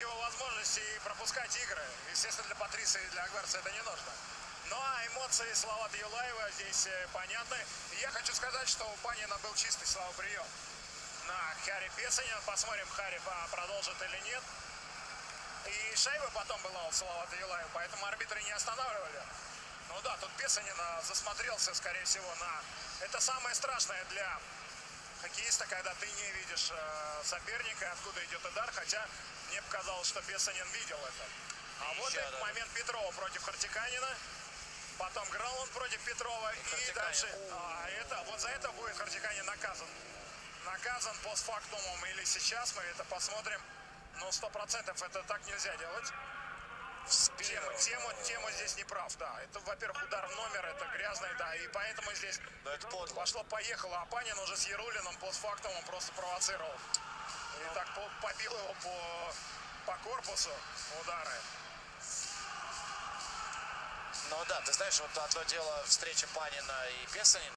его возможности и пропускать игры. Естественно, для Патриса и для Агварца это не нужно. Ну а эмоции Славата Юлаева здесь э, понятны. Я хочу сказать, что у Панина был чистый славоприем на Хари Песанин. Посмотрим, Хари а, продолжит или нет. И шайба потом была у Салавата Юлаева, поэтому арбитры не останавливали. Ну да, тут Песанин засмотрелся, скорее всего, на... Это самое страшное для хоккеиста, когда ты не видишь э, соперника, откуда идет удар, хотя мне показалось, что Песанин видел это. А вот Еще, и да. момент Петрова против Хартиканина. Потом Граунд против Петрова. И Хартиканин. дальше... А, это, вот за это будет Хартиканин наказан. Наказан постфактумом или сейчас мы это посмотрим. Но сто процентов это так нельзя делать. Тема, тема, тема здесь не прав, да. Это, во-первых, удар в номер, это грязный, да. И поэтому здесь Да это пошло-поехало. А Панин уже с Ярулиным постфактумом просто провоцировал. И так по- побил его по, по корпусу удары. Ну да, ты знаешь, вот одно дело встреча Панина и Песанина,